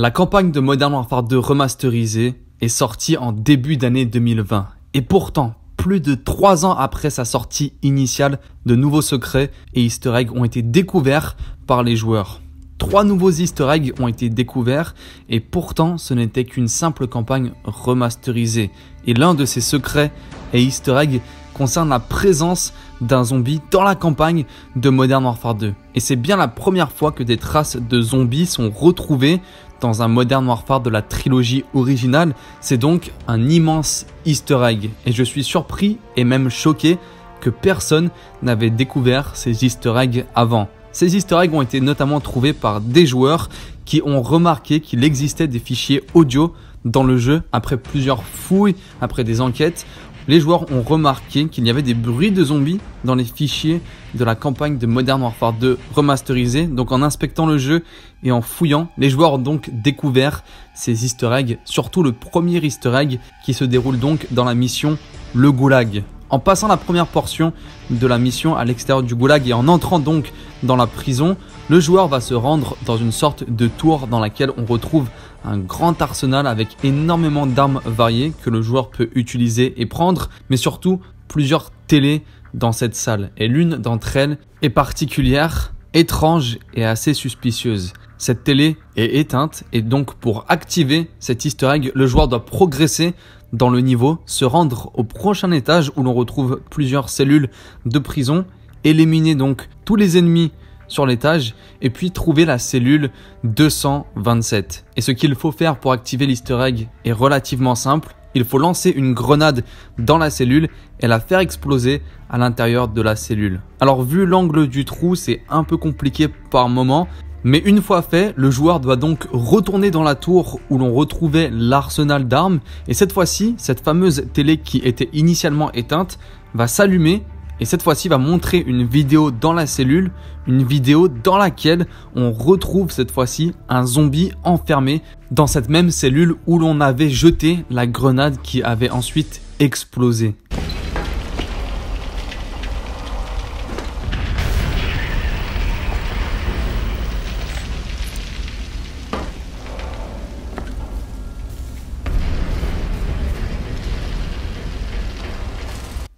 La campagne de Modern Warfare 2 remasterisée est sortie en début d'année 2020. Et pourtant, plus de 3 ans après sa sortie initiale, de nouveaux secrets et easter eggs ont été découverts par les joueurs. Trois nouveaux easter eggs ont été découverts et pourtant ce n'était qu'une simple campagne remasterisée. Et l'un de ces secrets et easter eggs concerne la présence d'un zombie dans la campagne de Modern Warfare 2. Et c'est bien la première fois que des traces de zombies sont retrouvées dans un Modern Warfare de la trilogie originale. C'est donc un immense easter egg. Et je suis surpris et même choqué que personne n'avait découvert ces easter eggs avant. Ces easter eggs ont été notamment trouvés par des joueurs qui ont remarqué qu'il existait des fichiers audio dans le jeu après plusieurs fouilles, après des enquêtes. Les joueurs ont remarqué qu'il y avait des bruits de zombies dans les fichiers de la campagne de Modern Warfare 2 remasterisée. Donc en inspectant le jeu et en fouillant, les joueurs ont donc découvert ces easter eggs, surtout le premier easter egg qui se déroule donc dans la mission Le Goulag. En passant la première portion de la mission à l'extérieur du goulag et en entrant donc dans la prison, le joueur va se rendre dans une sorte de tour dans laquelle on retrouve un grand arsenal avec énormément d'armes variées que le joueur peut utiliser et prendre, mais surtout plusieurs télés dans cette salle. Et l'une d'entre elles est particulière, étrange et assez suspicieuse. Cette télé est éteinte et donc pour activer cet easter egg, le joueur doit progresser dans le niveau, se rendre au prochain étage où l'on retrouve plusieurs cellules de prison, éliminer donc tous les ennemis sur l'étage et puis trouver la cellule 227. Et ce qu'il faut faire pour activer l'easter egg est relativement simple. Il faut lancer une grenade dans la cellule et la faire exploser à l'intérieur de la cellule. Alors vu l'angle du trou, c'est un peu compliqué par moment, mais une fois fait, le joueur doit donc retourner dans la tour où l'on retrouvait l'arsenal d'armes et cette fois-ci, cette fameuse télé qui était initialement éteinte va s'allumer et cette fois-ci va montrer une vidéo dans la cellule, une vidéo dans laquelle on retrouve cette fois-ci un zombie enfermé dans cette même cellule où l'on avait jeté la grenade qui avait ensuite explosé.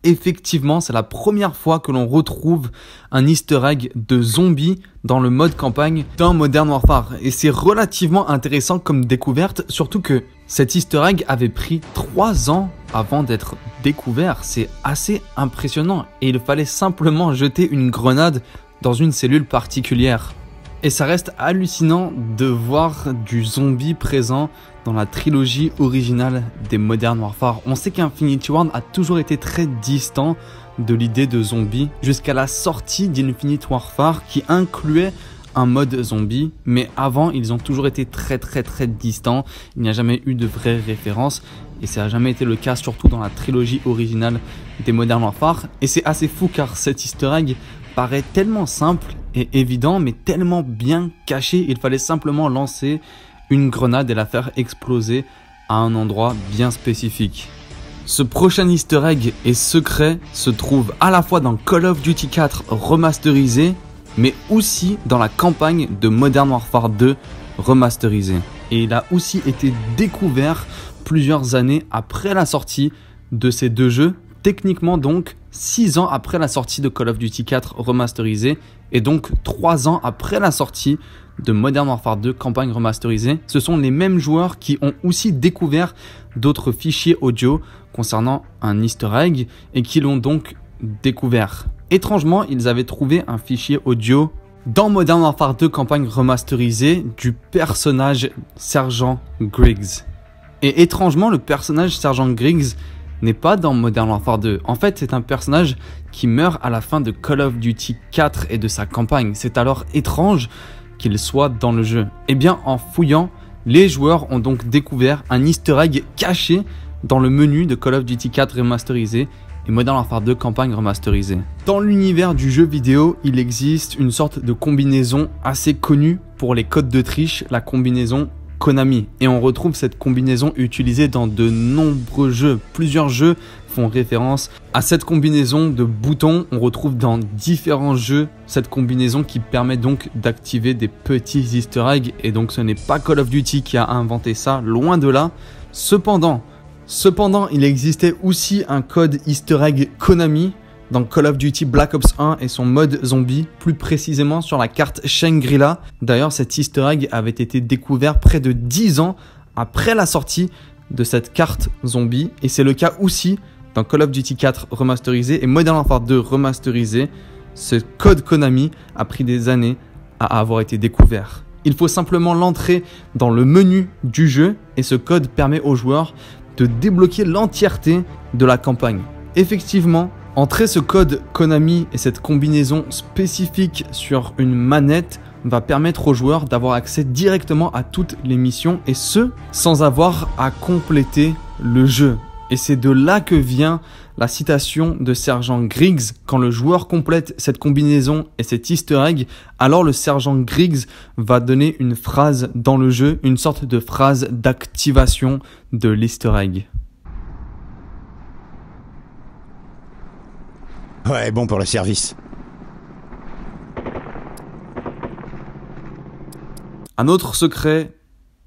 Effectivement, c'est la première fois que l'on retrouve un easter egg de zombies dans le mode campagne d'un Modern Warfare. Et c'est relativement intéressant comme découverte, surtout que cet easter egg avait pris 3 ans avant d'être découvert. C'est assez impressionnant. Et il fallait simplement jeter une grenade dans une cellule particulière. Et ça reste hallucinant de voir du zombie présent dans la trilogie originale des Modern Warfare. On sait qu'Infinity Ward a toujours été très distant de l'idée de zombie jusqu'à la sortie d'Infinity Warfare qui incluait un mode zombie, mais avant ils ont toujours été très très très distants, il n'y a jamais eu de vraie référence et ça n'a jamais été le cas surtout dans la trilogie originale des Modern Warfare et c'est assez fou car cet easter egg paraît tellement simple et évident mais tellement bien caché, il fallait simplement lancer une grenade et la faire exploser à un endroit bien spécifique. Ce prochain easter egg et secret se trouve à la fois dans Call of Duty 4 remasterisé, mais aussi dans la campagne de Modern Warfare 2 remasterisé. Et il a aussi été découvert plusieurs années après la sortie de ces deux jeux, techniquement donc 6 ans après la sortie de Call of Duty 4 remasterisé et donc 3 ans après la sortie de Modern Warfare 2 campagne remasterisée. Ce sont les mêmes joueurs qui ont aussi découvert d'autres fichiers audio concernant un easter egg et qui l'ont donc découvert. Étrangement, ils avaient trouvé un fichier audio dans Modern Warfare 2 campagne remasterisée du personnage Sergent Griggs. Et étrangement, le personnage Sergent Griggs n'est pas dans Modern Warfare 2. En fait, c'est un personnage qui meurt à la fin de Call of Duty 4 et de sa campagne. C'est alors étrange qu'il soit dans le jeu. Eh bien, en fouillant, les joueurs ont donc découvert un easter egg caché dans le menu de Call of Duty 4 remasterisé et Modern Warfare 2 campagne remasterisée. Dans l'univers du jeu vidéo, il existe une sorte de combinaison assez connue pour les codes de triche, la combinaison Konami. Et on retrouve cette combinaison utilisée dans de nombreux jeux. Plusieurs jeux font référence à cette combinaison de boutons. On retrouve dans différents jeux cette combinaison qui permet donc d'activer des petits easter eggs. Et donc ce n'est pas Call of Duty qui a inventé ça, loin de là. Cependant, cependant, il existait aussi un code easter egg Konami dans Call of Duty Black Ops 1 et son mode zombie, plus précisément sur la carte Shangri-La. D'ailleurs, cet easter egg avait été découvert près de 10 ans après la sortie de cette carte zombie et c'est le cas aussi dans Call of Duty 4 remasterisé et Modern Warfare 2 remasterisé. Ce code Konami a pris des années à avoir été découvert. Il faut simplement l'entrer dans le menu du jeu et ce code permet aux joueurs de débloquer l'entièreté de la campagne. Effectivement, entrer ce code Konami et cette combinaison spécifique sur une manette va permettre aux joueurs d'avoir accès directement à toutes les missions et ce, sans avoir à compléter le jeu. Et c'est de là que vient la citation de sergent Griggs. Quand le joueur complète cette combinaison et cet easter egg, alors le sergent Griggs va donner une phrase dans le jeu, une sorte de phrase d'activation de l'easter egg. Ouais, bon pour le service. Un autre secret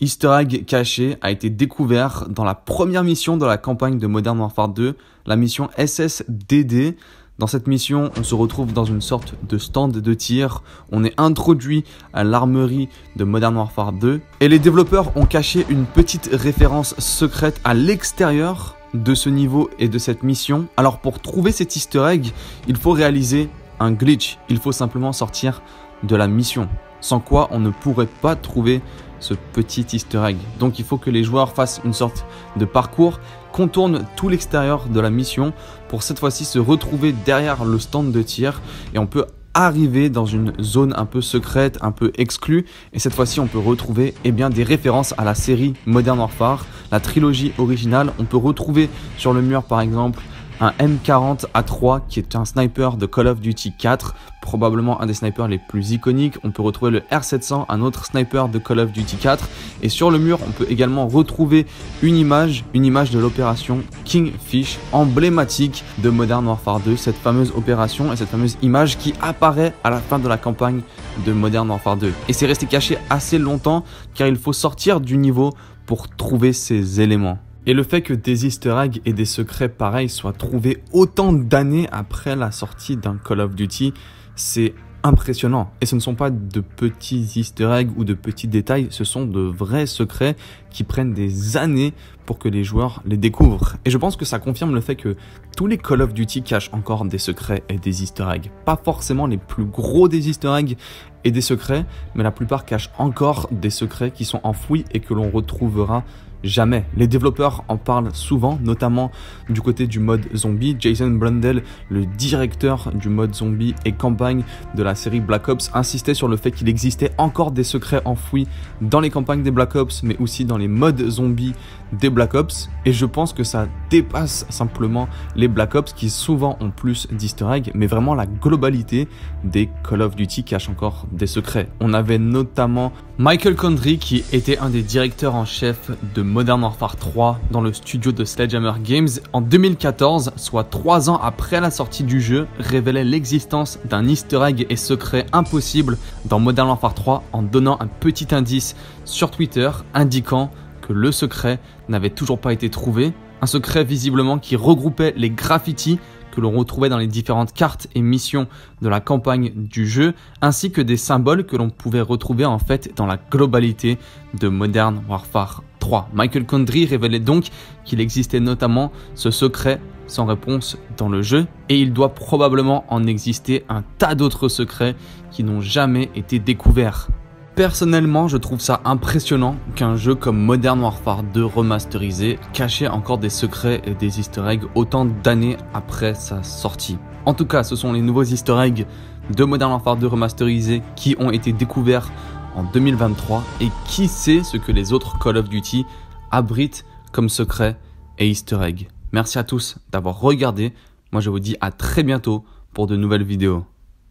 easter egg caché a été découvert dans la première mission de la campagne de Modern Warfare 2, la mission SSDD. Dans cette mission, on se retrouve dans une sorte de stand de tir. On est introduit à l'armerie de Modern Warfare 2 et les développeurs ont caché une petite référence secrète à l'extérieur de ce niveau et de cette mission. Alors pour trouver cet easter egg, il faut réaliser un glitch. Il faut simplement sortir de la mission sans quoi on ne pourrait pas trouver ce petit easter egg. Donc il faut que les joueurs fassent une sorte de parcours, contournent tout l'extérieur de la mission pour cette fois-ci se retrouver derrière le stand de tir et on peut arriver dans une zone un peu secrète, un peu exclue et cette fois-ci on peut retrouver eh bien, des références à la série Modern Warfare, la trilogie originale. On peut retrouver sur le mur par exemple un M40 A3 qui est un sniper de Call of Duty 4, probablement un des snipers les plus iconiques. On peut retrouver le R700, un autre sniper de Call of Duty 4. Et sur le mur, on peut également retrouver une image, une image de l'opération Kingfish, emblématique de Modern Warfare 2, cette fameuse opération et cette fameuse image qui apparaît à la fin de la campagne de Modern Warfare 2. Et c'est resté caché assez longtemps car il faut sortir du niveau pour trouver ces éléments. Et le fait que des easter eggs et des secrets pareils soient trouvés autant d'années après la sortie d'un Call of Duty, c'est impressionnant. Et ce ne sont pas de petits easter eggs ou de petits détails, ce sont de vrais secrets qui prennent des années pour que les joueurs les découvrent. Et je pense que ça confirme le fait que tous les Call of Duty cachent encore des secrets et des easter eggs. Pas forcément les plus gros des easter eggs et des secrets, mais la plupart cachent encore des secrets qui sont enfouis et que l'on retrouvera Jamais. Les développeurs en parlent souvent, notamment du côté du mode zombie. Jason Blundell, le directeur du mode zombie et campagne de la série Black Ops, insistait sur le fait qu'il existait encore des secrets enfouis dans les campagnes des Black Ops, mais aussi dans les modes zombies des Black Ops. Et je pense que ça dépasse simplement les Black Ops qui souvent ont plus d'easter eggs, mais vraiment la globalité des Call of Duty cache encore des secrets. On avait notamment Michael Condry qui était un des directeurs en chef de Modern Warfare 3 dans le studio de Sledgehammer Games en 2014, soit trois ans après la sortie du jeu, révélait l'existence d'un easter egg et secret impossible dans Modern Warfare 3 en donnant un petit indice sur Twitter indiquant que le secret n'avait toujours pas été trouvé, un secret visiblement qui regroupait les graffitis que l'on retrouvait dans les différentes cartes et missions de la campagne du jeu, ainsi que des symboles que l'on pouvait retrouver en fait dans la globalité de Modern Warfare 3. Michael Condry révélait donc qu'il existait notamment ce secret sans réponse dans le jeu, et il doit probablement en exister un tas d'autres secrets qui n'ont jamais été découverts. Personnellement, je trouve ça impressionnant qu'un jeu comme Modern Warfare 2 remasterisé cachait encore des secrets et des easter eggs autant d'années après sa sortie. En tout cas, ce sont les nouveaux easter eggs de Modern Warfare 2 remasterisé qui ont été découverts en 2023 et qui sait ce que les autres Call of Duty abritent comme secrets et easter eggs. Merci à tous d'avoir regardé. Moi je vous dis à très bientôt pour de nouvelles vidéos.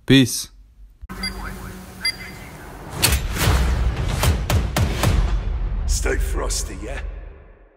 Peace Yeah?